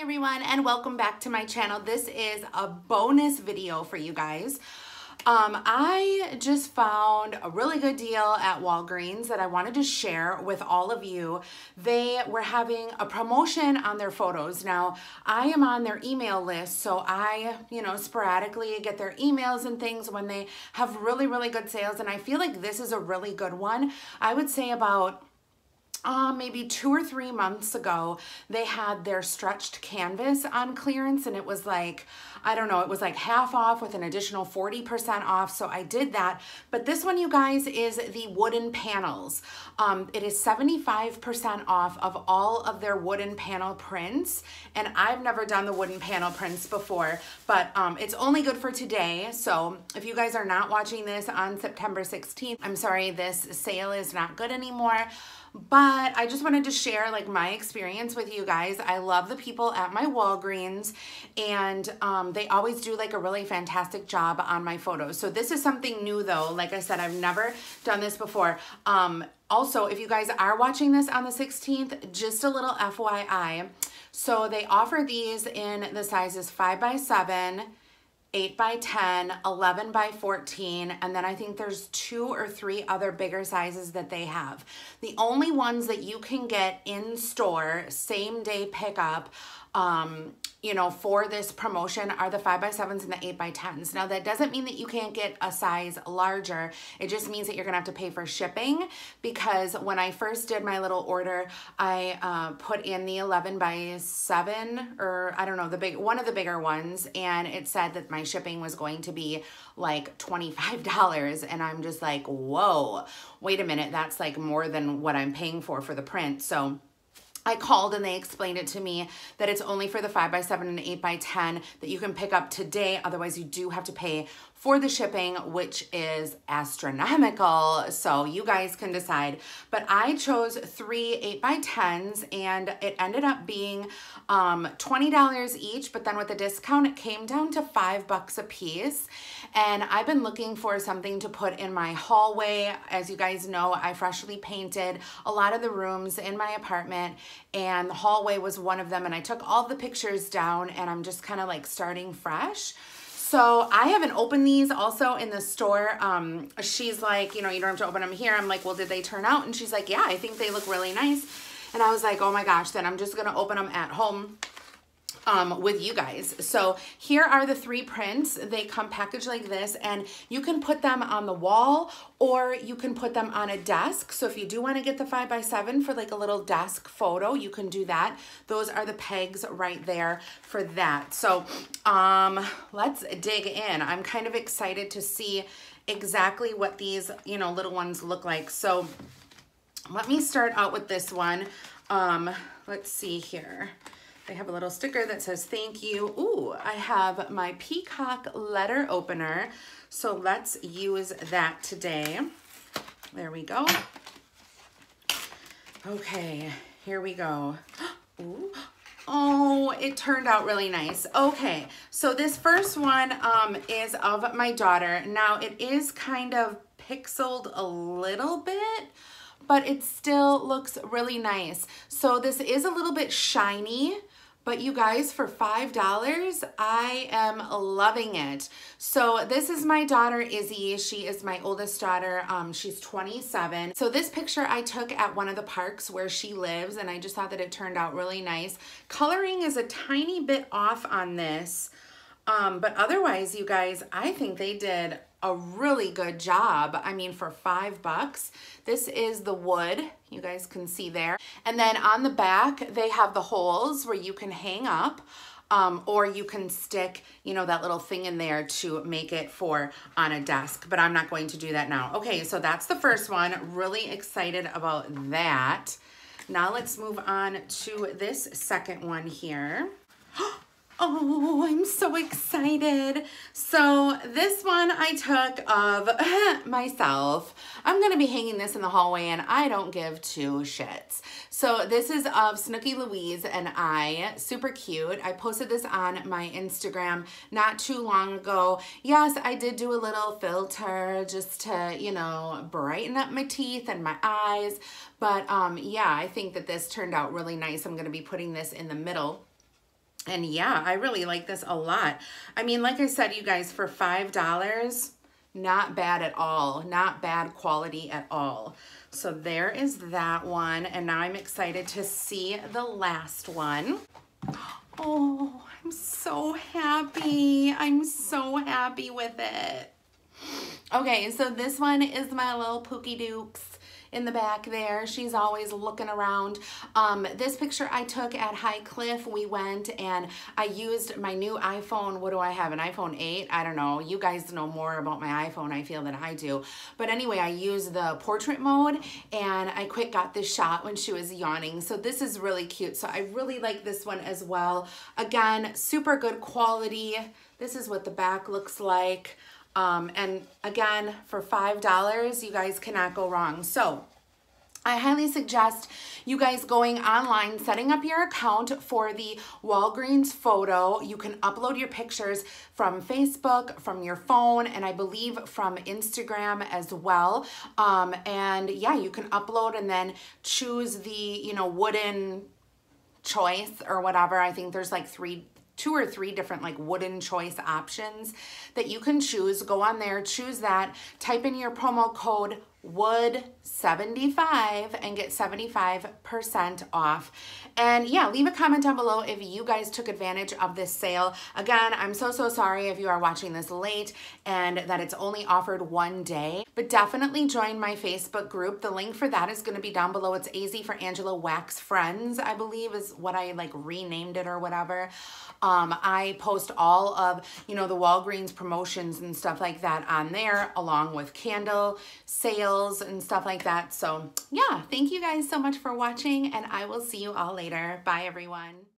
everyone and welcome back to my channel. This is a bonus video for you guys. Um, I just found a really good deal at Walgreens that I wanted to share with all of you. They were having a promotion on their photos. Now, I am on their email list, so I, you know, sporadically get their emails and things when they have really, really good sales, and I feel like this is a really good one. I would say about uh, maybe two or three months ago, they had their stretched canvas on clearance and it was like, I don't know, it was like half off with an additional 40% off. So I did that. But this one, you guys, is the wooden panels. Um, it is 75% off of all of their wooden panel prints. And I've never done the wooden panel prints before, but um, it's only good for today. So if you guys are not watching this on September 16th, I'm sorry, this sale is not good anymore but I just wanted to share like my experience with you guys. I love the people at my Walgreens and um, they always do like a really fantastic job on my photos. So this is something new though. Like I said, I've never done this before. Um, also, if you guys are watching this on the 16th, just a little FYI. So they offer these in the sizes 5 by 7 8 by 10, 11 by 14, and then I think there's two or three other bigger sizes that they have. The only ones that you can get in store, same day pickup, um, you know, for this promotion are the 5 by 7s and the 8 by 10s Now, that doesn't mean that you can't get a size larger. It just means that you're going to have to pay for shipping because when I first did my little order, I uh, put in the 11 by 7 or I don't know, the big one of the bigger ones, and it said that my shipping was going to be like $25. And I'm just like, whoa, wait a minute, that's like more than what I'm paying for for the print. So, I called and they explained it to me that it's only for the 5x7 and 8x10 that you can pick up today. Otherwise, you do have to pay for the shipping, which is astronomical. So you guys can decide. But I chose three 8 by 10s and it ended up being um, $20 each. But then with the discount, it came down to five bucks a piece. And I've been looking for something to put in my hallway. As you guys know, I freshly painted a lot of the rooms in my apartment and the hallway was one of them. And I took all the pictures down and I'm just kind of like starting fresh. So I haven't opened these also in the store. Um, she's like, you know, you don't have to open them here. I'm like, well, did they turn out? And she's like, yeah, I think they look really nice. And I was like, oh my gosh, then I'm just going to open them at home um, with you guys. So here are the three prints. They come packaged like this and you can put them on the wall or you can put them on a desk. So if you do want to get the five by seven for like a little desk photo, you can do that. Those are the pegs right there for that. So um, let's dig in. I'm kind of excited to see exactly what these, you know, little ones look like. So let me start out with this one. Um, let's see here. They have a little sticker that says thank you. Ooh, I have my Peacock letter opener. So let's use that today. There we go. Okay, here we go. Ooh. Oh, it turned out really nice. Okay, so this first one um, is of my daughter. Now, it is kind of pixeled a little bit, but it still looks really nice. So this is a little bit shiny, but you guys, for $5, I am loving it. So this is my daughter, Izzy. She is my oldest daughter. Um, she's 27. So this picture I took at one of the parks where she lives, and I just thought that it turned out really nice. Coloring is a tiny bit off on this. Um, but otherwise, you guys, I think they did a really good job. I mean, for five bucks, this is the wood, you guys can see there. And then on the back, they have the holes where you can hang up um, or you can stick, you know, that little thing in there to make it for on a desk, but I'm not going to do that now. Okay, so that's the first one. Really excited about that. Now let's move on to this second one here. Oh, I'm so excited. So this one I took of myself. I'm going to be hanging this in the hallway and I don't give two shits. So this is of Snooki Louise and I. Super cute. I posted this on my Instagram not too long ago. Yes, I did do a little filter just to, you know, brighten up my teeth and my eyes. But um, yeah, I think that this turned out really nice. I'm going to be putting this in the middle And yeah, I really like this a lot. I mean, like I said, you guys, for $5, not bad at all. Not bad quality at all. So there is that one. And now I'm excited to see the last one. Oh, I'm so happy. I'm so happy with it. Okay, so this one is my little Pookie Dukes in the back there. She's always looking around. Um, this picture I took at High Cliff. We went and I used my new iPhone. What do I have? An iPhone 8? I don't know. You guys know more about my iPhone, I feel, than I do. But anyway, I used the portrait mode and I quick got this shot when she was yawning. So this is really cute. So I really like this one as well. Again, super good quality. This is what the back looks like. Um, and again, for $5, you guys cannot go wrong. So I highly suggest you guys going online, setting up your account for the Walgreens photo. You can upload your pictures from Facebook, from your phone, and I believe from Instagram as well. Um, and yeah, you can upload and then choose the, you know, wooden choice or whatever. I think there's like three two or three different like wooden choice options that you can choose. Go on there, choose that, type in your promo code wood 75 and get 75% off. And yeah, leave a comment down below if you guys took advantage of this sale. Again, I'm so, so sorry if you are watching this late and that it's only offered one day, but definitely join my Facebook group. The link for that is gonna be down below. It's AZ for Angela Wax Friends, I believe is what I like renamed it or whatever. Um, I post all of, you know, the Walgreens promotions and stuff like that on there along with candle sales and stuff like that. So yeah, thank you guys so much for watching and I will see you all later. Bye everyone.